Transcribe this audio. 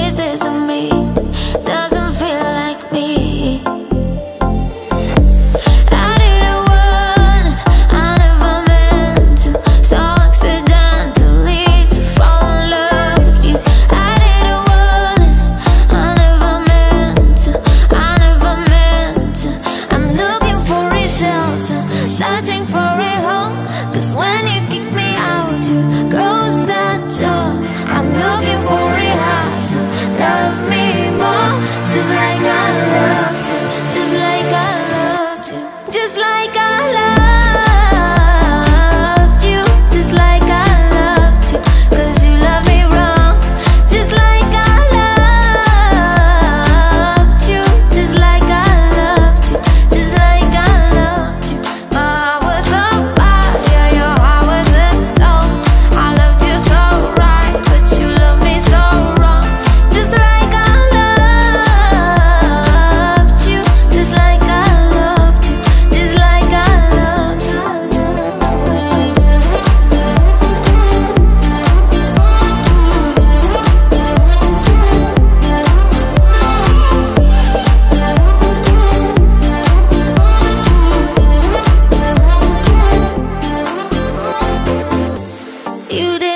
pieces of me. Doesn't You did.